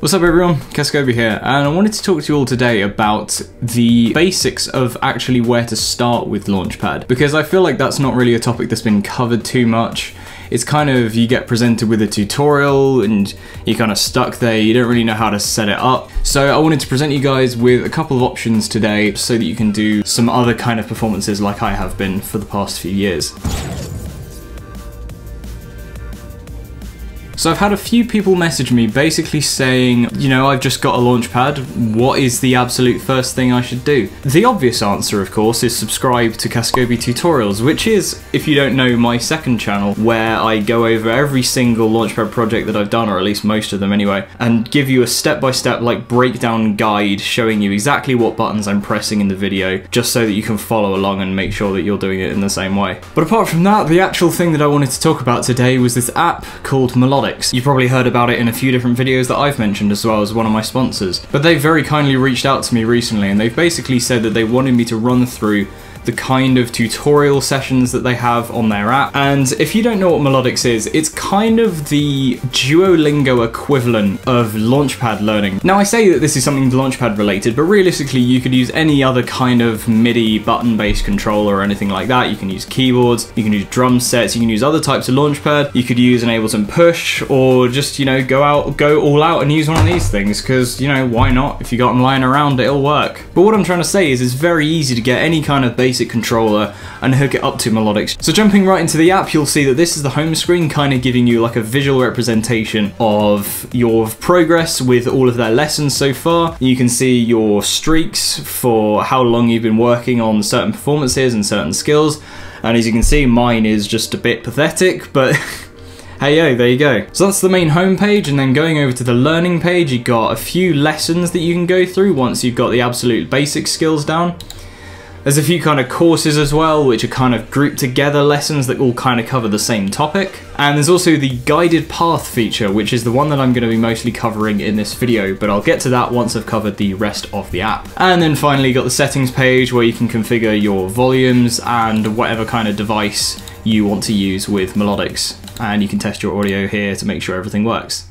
What's up everyone, Kaskobi here, and I wanted to talk to you all today about the basics of actually where to start with Launchpad, because I feel like that's not really a topic that's been covered too much. It's kind of, you get presented with a tutorial and you're kind of stuck there, you don't really know how to set it up. So I wanted to present you guys with a couple of options today so that you can do some other kind of performances like I have been for the past few years. So I've had a few people message me basically saying, you know, I've just got a launchpad, what is the absolute first thing I should do? The obvious answer, of course, is subscribe to Kaskobi Tutorials, which is, if you don't know, my second channel, where I go over every single launchpad project that I've done, or at least most of them anyway, and give you a step-by-step, -step, like, breakdown guide showing you exactly what buttons I'm pressing in the video, just so that you can follow along and make sure that you're doing it in the same way. But apart from that, the actual thing that I wanted to talk about today was this app called Melodic You've probably heard about it in a few different videos that I've mentioned as well as one of my sponsors. But they very kindly reached out to me recently and they've basically said that they wanted me to run through the kind of tutorial sessions that they have on their app. And if you don't know what Melodics is, it's kind of the Duolingo equivalent of Launchpad learning. Now I say that this is something Launchpad related, but realistically you could use any other kind of MIDI button-based controller or anything like that. You can use keyboards, you can use drum sets, you can use other types of Launchpad, you could use an Ableton Push, or just, you know, go out, go all out and use one of these things, because, you know, why not? If you got them lying around, it'll work. But what I'm trying to say is it's very easy to get any kind of basic basic controller and hook it up to Melodics. So jumping right into the app, you'll see that this is the home screen, kind of giving you like a visual representation of your progress with all of their lessons so far. You can see your streaks for how long you've been working on certain performances and certain skills. And as you can see, mine is just a bit pathetic, but Hey yo, there you go. So that's the main homepage, and then going over to the learning page, you've got a few lessons that you can go through once you've got the absolute basic skills down. There's a few kind of courses as well, which are kind of grouped together lessons that all kind of cover the same topic. And there's also the guided path feature, which is the one that I'm going to be mostly covering in this video, but I'll get to that once I've covered the rest of the app. And then finally got the settings page where you can configure your volumes and whatever kind of device you want to use with Melodics. And you can test your audio here to make sure everything works.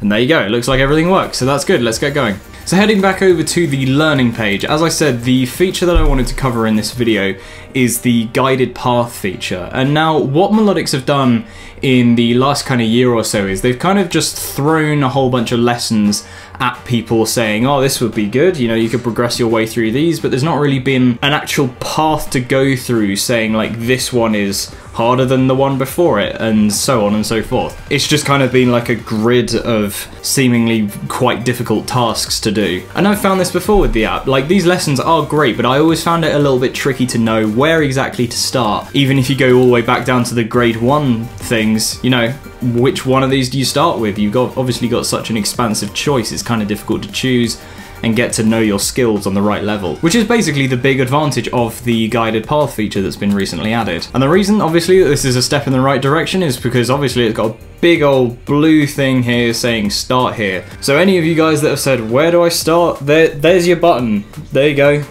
And there you go, it looks like everything works, so that's good, let's get going. So heading back over to the learning page, as I said, the feature that I wanted to cover in this video is the guided path feature. And now what Melodics have done in the last kind of year or so is they've kind of just thrown a whole bunch of lessons at people saying, oh, this would be good, you know, you could progress your way through these, but there's not really been an actual path to go through saying like this one is harder than the one before it, and so on and so forth. It's just kind of been like a grid of seemingly quite difficult tasks to do. And I've found this before with the app, like these lessons are great, but I always found it a little bit tricky to know where exactly to start. Even if you go all the way back down to the grade one things, you know, which one of these do you start with? You've got obviously got such an expansive choice, it's kind of difficult to choose and get to know your skills on the right level, which is basically the big advantage of the guided path feature that's been recently added. And the reason, obviously, that this is a step in the right direction is because obviously it's got a big old blue thing here saying start here. So any of you guys that have said, where do I start? There, there's your button. There you go.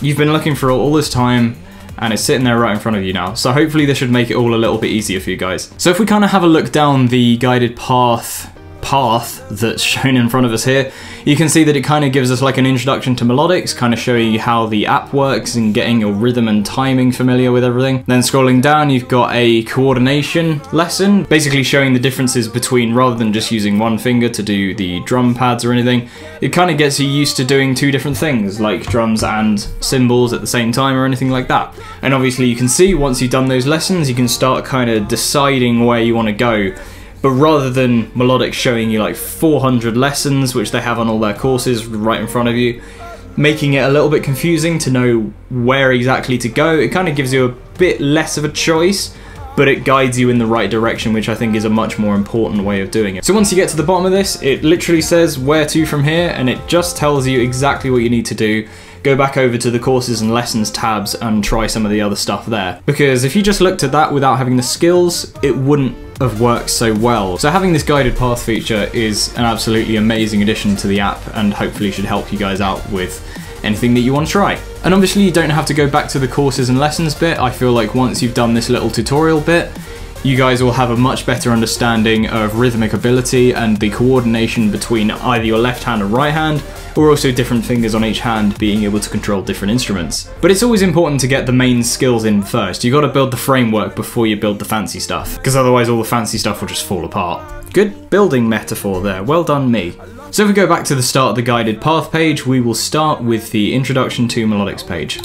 You've been looking for all this time and it's sitting there right in front of you now. So hopefully this should make it all a little bit easier for you guys. So if we kind of have a look down the guided path path that's shown in front of us here, you can see that it kind of gives us like an introduction to melodics, kind of showing you how the app works and getting your rhythm and timing familiar with everything. Then scrolling down, you've got a coordination lesson, basically showing the differences between rather than just using one finger to do the drum pads or anything, it kind of gets you used to doing two different things, like drums and cymbals at the same time or anything like that. And obviously you can see once you've done those lessons, you can start kind of deciding where you want to go but rather than Melodic showing you like 400 lessons, which they have on all their courses right in front of you, making it a little bit confusing to know where exactly to go, it kind of gives you a bit less of a choice, but it guides you in the right direction, which I think is a much more important way of doing it. So once you get to the bottom of this, it literally says where to from here, and it just tells you exactly what you need to do go back over to the courses and lessons tabs and try some of the other stuff there. Because if you just looked at that without having the skills, it wouldn't have worked so well. So having this guided path feature is an absolutely amazing addition to the app and hopefully should help you guys out with anything that you want to try. And obviously you don't have to go back to the courses and lessons bit. I feel like once you've done this little tutorial bit, you guys will have a much better understanding of rhythmic ability and the coordination between either your left hand and right hand, or also different fingers on each hand being able to control different instruments. But it's always important to get the main skills in first. You gotta build the framework before you build the fancy stuff, because otherwise all the fancy stuff will just fall apart. Good building metaphor there, well done me. So if we go back to the start of the guided path page, we will start with the introduction to melodics page.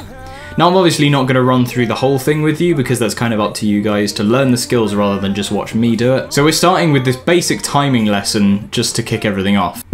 Now I'm obviously not going to run through the whole thing with you because that's kind of up to you guys to learn the skills rather than just watch me do it. So we're starting with this basic timing lesson just to kick everything off.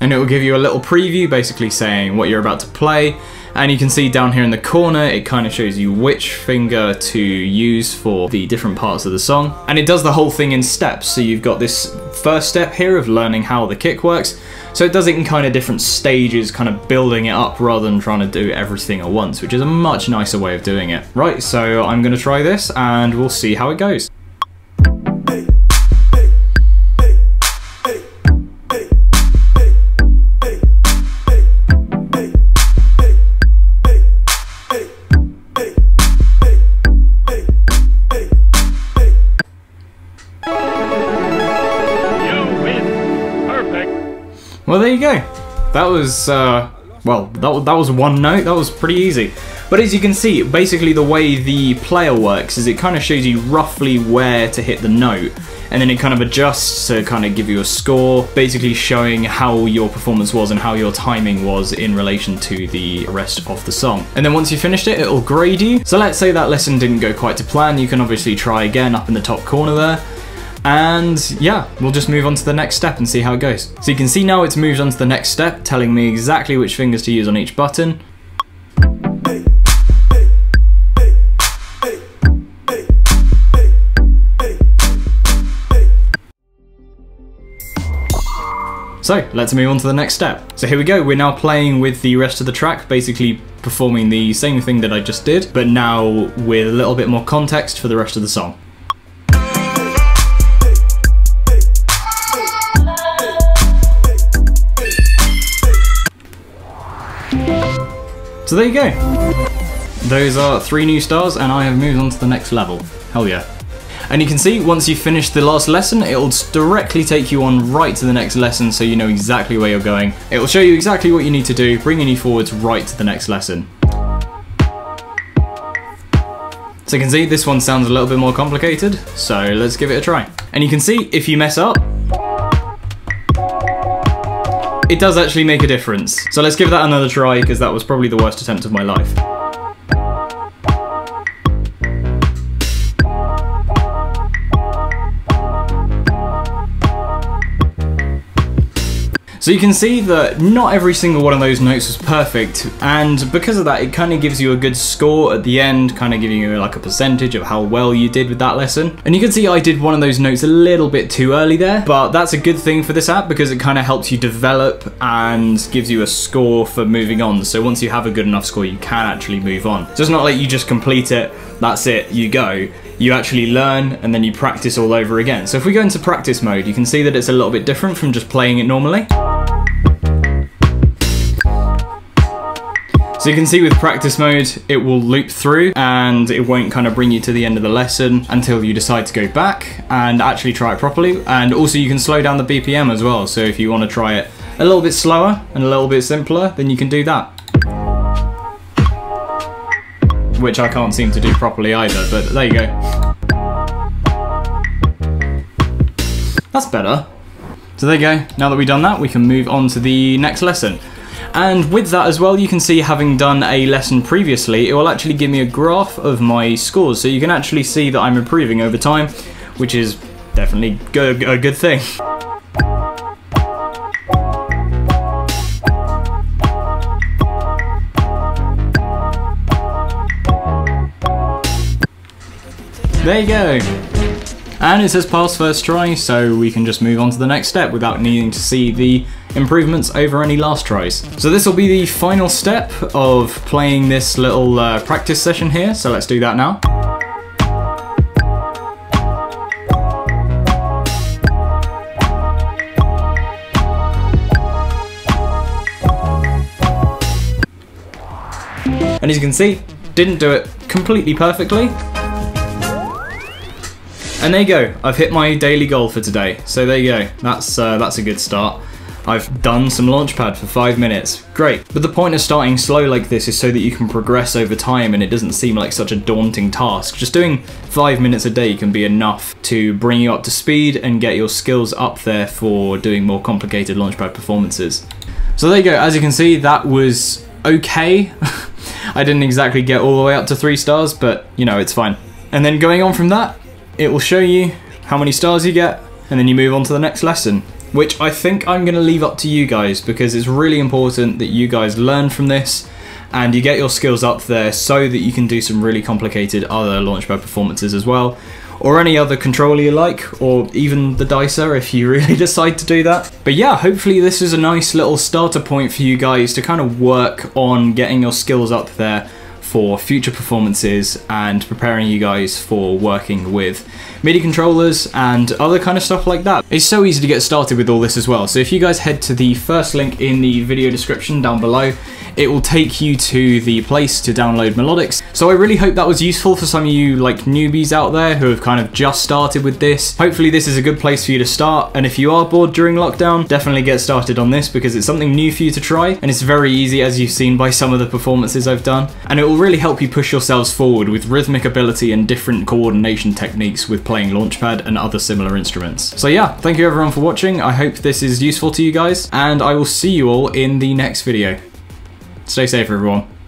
And it will give you a little preview basically saying what you're about to play and you can see down here in the corner, it kind of shows you which finger to use for the different parts of the song. And it does the whole thing in steps. So you've got this first step here of learning how the kick works. So it does it in kind of different stages, kind of building it up rather than trying to do everything at once, which is a much nicer way of doing it. Right, so I'm going to try this and we'll see how it goes. Well, there you go. That was, uh, well, that, that was one note. That was pretty easy. But as you can see, basically the way the player works is it kind of shows you roughly where to hit the note. And then it kind of adjusts to kind of give you a score, basically showing how your performance was and how your timing was in relation to the rest of the song. And then once you finished it, it'll grade you. So let's say that lesson didn't go quite to plan, you can obviously try again up in the top corner there. And yeah, we'll just move on to the next step and see how it goes. So you can see now it's moved on to the next step, telling me exactly which fingers to use on each button. So let's move on to the next step. So here we go, we're now playing with the rest of the track, basically performing the same thing that I just did, but now with a little bit more context for the rest of the song. So there you go. Those are three new stars and I have moved on to the next level. Hell yeah. And you can see once you finish the last lesson, it'll directly take you on right to the next lesson so you know exactly where you're going. It will show you exactly what you need to do, bringing you forwards right to the next lesson. So you can see this one sounds a little bit more complicated, so let's give it a try. And you can see if you mess up, it does actually make a difference. So let's give that another try because that was probably the worst attempt of my life. So you can see that not every single one of those notes was perfect, and because of that, it kind of gives you a good score at the end, kind of giving you like a percentage of how well you did with that lesson. And you can see I did one of those notes a little bit too early there, but that's a good thing for this app because it kind of helps you develop and gives you a score for moving on. So once you have a good enough score, you can actually move on. So it's not like you just complete it, that's it, you go you actually learn and then you practice all over again. So if we go into practice mode, you can see that it's a little bit different from just playing it normally. So you can see with practice mode, it will loop through and it won't kind of bring you to the end of the lesson until you decide to go back and actually try it properly. And also you can slow down the BPM as well. So if you want to try it a little bit slower and a little bit simpler, then you can do that. Which I can't seem to do properly either, but there you go. That's better. So there you go. Now that we've done that, we can move on to the next lesson. And with that as well, you can see having done a lesson previously, it will actually give me a graph of my scores. So you can actually see that I'm improving over time, which is definitely a good thing. There you go. And it says pass first try, so we can just move on to the next step without needing to see the improvements over any last tries. So this will be the final step of playing this little uh, practice session here, so let's do that now. And as you can see, Didn't do it completely perfectly. And there you go, I've hit my daily goal for today. So there you go, that's, uh, that's a good start. I've done some Launchpad for five minutes. Great. But the point of starting slow like this is so that you can progress over time and it doesn't seem like such a daunting task. Just doing five minutes a day can be enough to bring you up to speed and get your skills up there for doing more complicated Launchpad performances. So there you go, as you can see, that was okay. I didn't exactly get all the way up to three stars, but you know, it's fine. And then going on from that, it will show you how many stars you get, and then you move on to the next lesson which I think I'm going to leave up to you guys because it's really important that you guys learn from this and you get your skills up there so that you can do some really complicated other Launchpad performances as well or any other controller you like, or even the Dicer if you really decide to do that. But yeah, hopefully this is a nice little starter point for you guys to kind of work on getting your skills up there for future performances and preparing you guys for working with MIDI controllers and other kind of stuff like that. It's so easy to get started with all this as well. So if you guys head to the first link in the video description down below, it will take you to the place to download Melodics. So I really hope that was useful for some of you like newbies out there who have kind of just started with this. Hopefully this is a good place for you to start and if you are bored during lockdown, definitely get started on this because it's something new for you to try and it's very easy as you've seen by some of the performances I've done and it will really help you push yourselves forward with rhythmic ability and different coordination techniques with playing Launchpad and other similar instruments. So yeah, thank you everyone for watching. I hope this is useful to you guys and I will see you all in the next video. Stay safe, everyone.